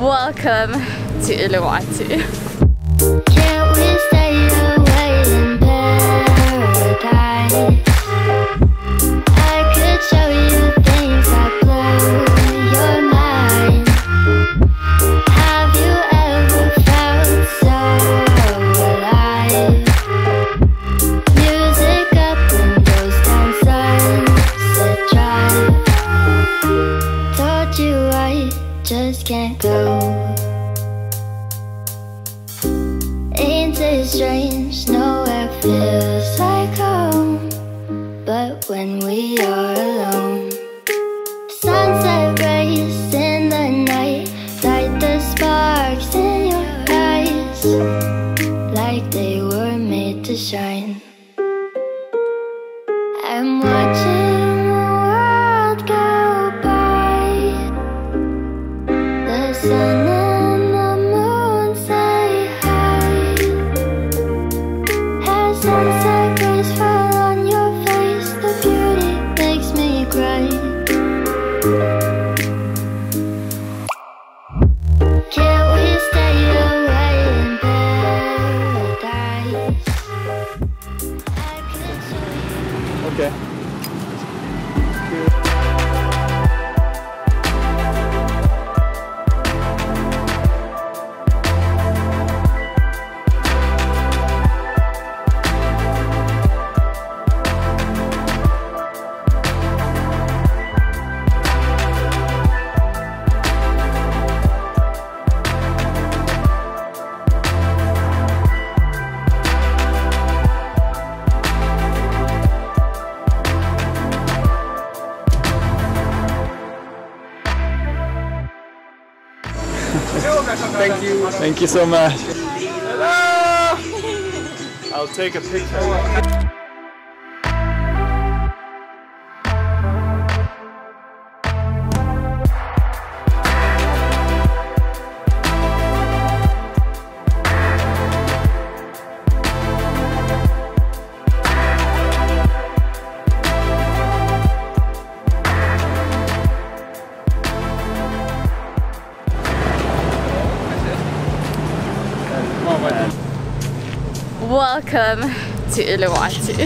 Welcome to Uluwatu. Like they were made to shine. Thank you. Thank you so much. Hello. I'll take a picture. Welcome to Uluwatu.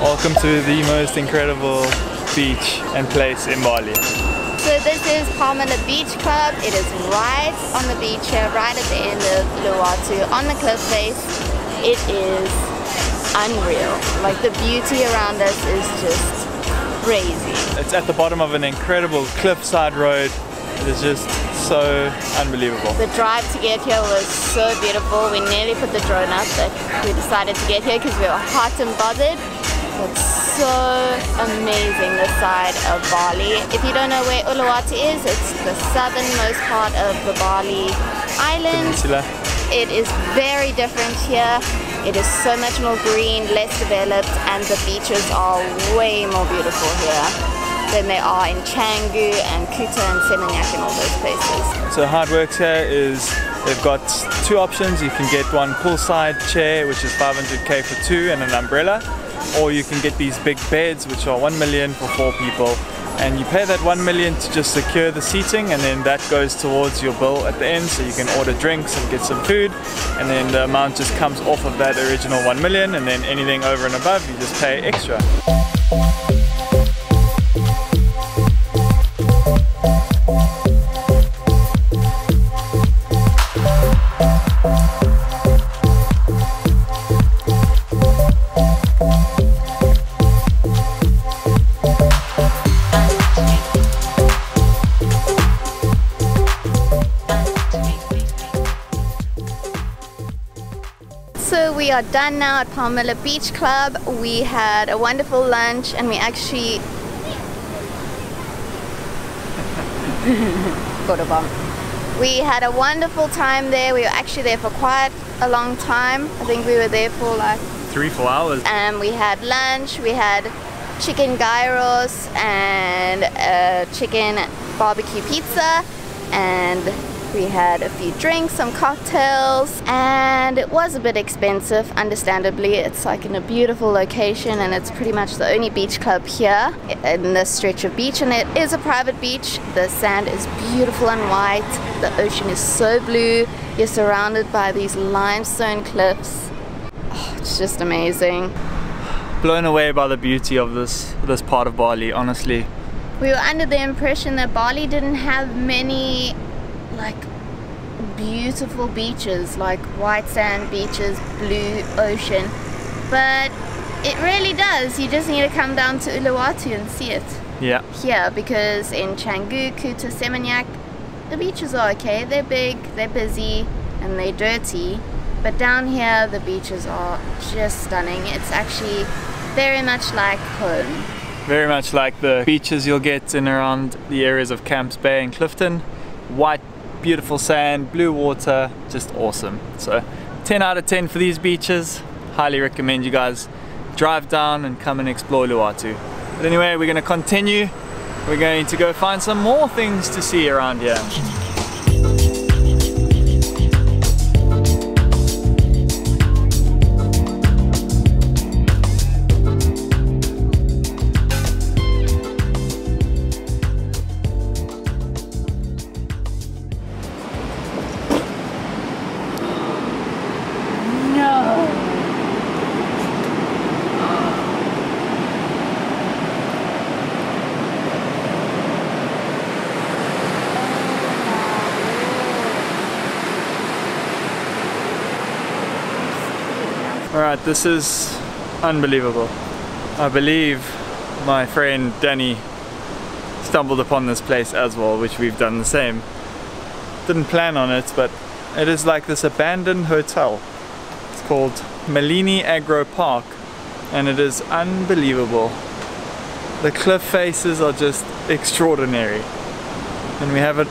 Welcome to the most incredible beach and place in Bali. So this is Palmilla Beach Club. It is right on the beach here, right at the end of Uluwatu, on the cliff face. It is unreal. Like the beauty around us is just crazy. It's at the bottom of an incredible cliffside road. It is just so unbelievable. The drive to get here was so beautiful. We nearly put the drone up, but we decided to get here because we were hot and bothered. It's so amazing this side of Bali. If you don't know where Uluwatu is, it's the southernmost part of the Bali island. Peninsula. It is very different here. It is so much more green, less developed, and the beaches are way more beautiful here than they are in Canggu and Kuta and Seminyak and all those places. So how it works here is they've got two options. You can get one poolside chair, which is 500k for two, and an umbrella, or you can get these big beds, which are 1 million for four people. And you pay that 1 million to just secure the seating, and then that goes towards your bill at the end, so you can order drinks and get some food, and then the amount just comes off of that original 1 million, and then anything over and above, you just pay extra. Are done now at Palmilla Beach Club. We had a wonderful lunch and we actually got a bump. We had a wonderful time there. We were actually there for quite a long time. I think we were there for like Three, four hours. And we had lunch, we had chicken gyros and a chicken barbecue pizza and we had a few drinks, some cocktails and it was a bit expensive understandably. It's like in a beautiful location and it's pretty much the only beach club here in this stretch of beach and it is a private beach. The sand is beautiful and white. The ocean is so blue. You're surrounded by these limestone cliffs. Oh, it's just amazing. Blown away by the beauty of this this part of Bali, honestly. We were under the impression that Bali didn't have many like beautiful beaches like white sand beaches, blue ocean. But it really does. You just need to come down to Uluwatu and see it Yeah. here because in Canggu, Kuta, Seminyak, the beaches are okay. They're big, they're busy, and they're dirty. But down here, the beaches are just stunning. It's actually very much like home. Very much like the beaches you'll get in around the areas of Camps Bay and Clifton. White, beautiful sand, blue water, just awesome. So 10 out of 10 for these beaches. Highly recommend you guys drive down and come and explore Uluwatu. But anyway, we're gonna continue. We're going to go find some more things to see around here. Alright, this is unbelievable. I believe my friend Danny stumbled upon this place as well, which we've done the same. Didn't plan on it, but it is like this abandoned hotel. It's called Malini Agro Park, and it is unbelievable. The cliff faces are just extraordinary, and we have it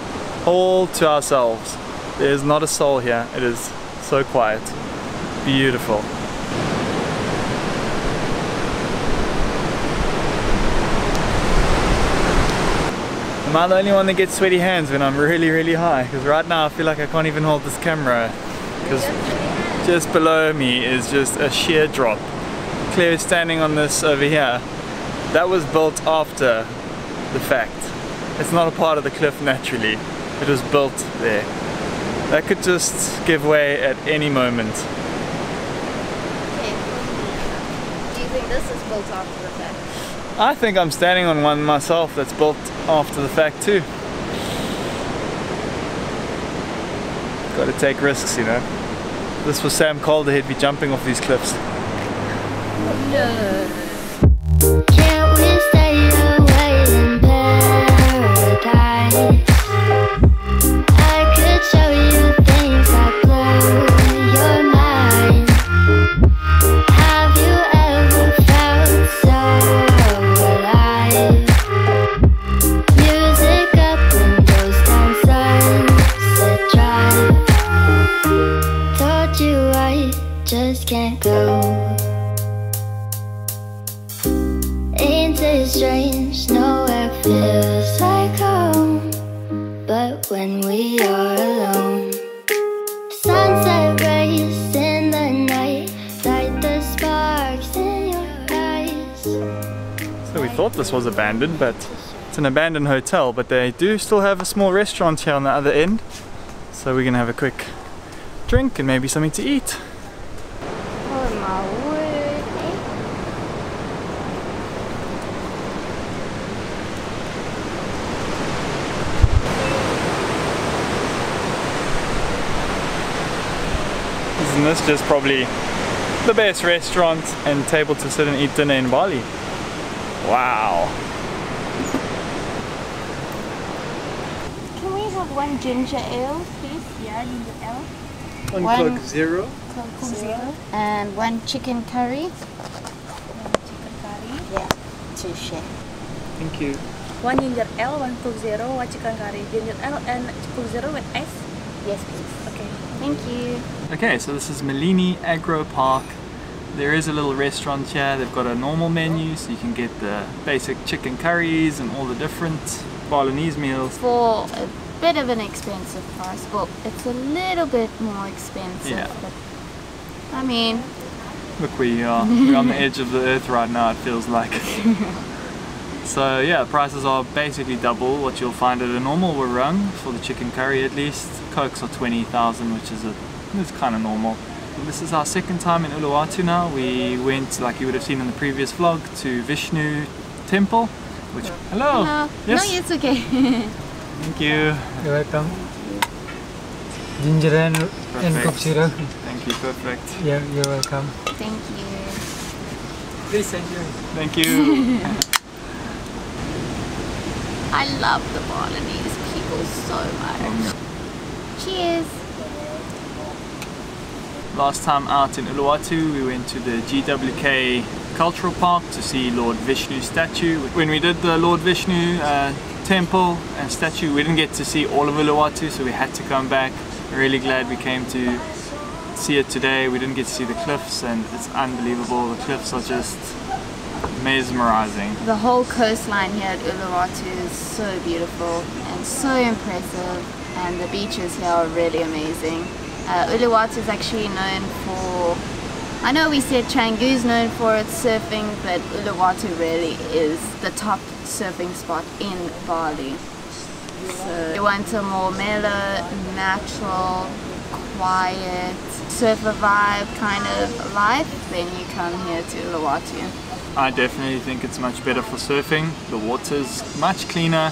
all to ourselves. There's not a soul here, it is so quiet. Beautiful. Am I the only one that gets sweaty hands when I'm really, really high? Because right now I feel like I can't even hold this camera. Because just below me is just a sheer drop. Claire is standing on this over here. That was built after the fact. It's not a part of the cliff naturally. It was built there. That could just give way at any moment. Okay. Do you think this is built after the fact? I think I'm standing on one myself that's built after the fact too. Got to take risks, you know. This was Sam Calder, he'd be jumping off these cliffs. Oh, Can't just can't go. Ain't it strange? Nowhere feels like home. But when we are alone, sunset rays in the night, light the sparks in your eyes. So we thought this was abandoned, but it's an abandoned hotel. But they do still have a small restaurant here on the other end. So we're gonna have a quick drink and maybe something to eat. Oh my word. Isn't this just probably the best restaurant and table to sit and eat dinner in Bali? Wow. Can we have one ginger ale, please? Yeah, ginger ale. One, One- Coke Zero. Coke zero. And one chicken curry. One chicken curry. Yeah, to share. Thank you. one ginger ale, one coke zero, one chicken curry, ginger ale and coke zero with ice. Yes, please. Okay. Thank you. Okay, so this is Malini Agro Park. There is a little restaurant here. They've got a normal menu, so you can get the basic chicken curries and all the different Balinese meals. For a bit of an expensive price, well, it's a little bit more expensive, Yeah. but I mean, Look where you are. We're on the edge of the earth right now, it feels like. so yeah, prices are basically double what you'll find at a normal warung for the chicken curry at least. Cokes are 20,000, which is a it's kind of normal. This is our second time in Uluwatu now. We went, like you would have seen in the previous vlog, to Vishnu Temple. Which hello. no, Yes. no, it's okay. Thank you. You're welcome. Ginger and, and Perfect. Coke Thank you. Perfect. Yeah, you're welcome. Thank you. Please enjoy. Thank you. I love the Balinese people so much. Cheers. Last time out in Uluwatu, we went to the GWK Cultural Park to see Lord Vishnu statue. When we did the Lord Vishnu uh, temple and statue, we didn't get to see all of Uluwatu, so we had to come back. Really glad we came to see it today. We didn't get to see the cliffs, and it's unbelievable. The cliffs are just mesmerizing. The whole coastline here at Uluwatu is so beautiful and so impressive and the beaches here are really amazing. Uh, Uluwatu is actually known for, I know we said Canggu's known for its surfing but Uluwatu really is the top surfing spot in Bali. So you want a more mellow, natural, quiet, surfer vibe kind of life, then you come here to Uluwatu. I definitely think it's much better for surfing. The water's much cleaner.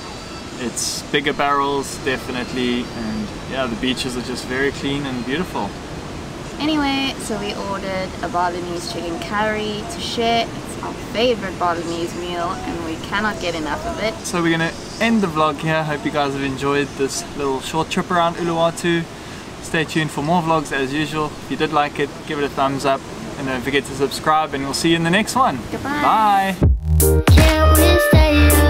It's bigger barrels, definitely, and yeah, the beaches are just very clean and beautiful. Anyway, so we ordered a Balinese chicken curry to share. It's our favorite Balinese meal and we cannot get enough of it. So we're gonna end the vlog here. Hope you guys have enjoyed this little short trip around Uluwatu. Stay tuned for more vlogs as usual. If you did like it, give it a thumbs up and don't forget to subscribe and we'll see you in the next one. Goodbye. Bye.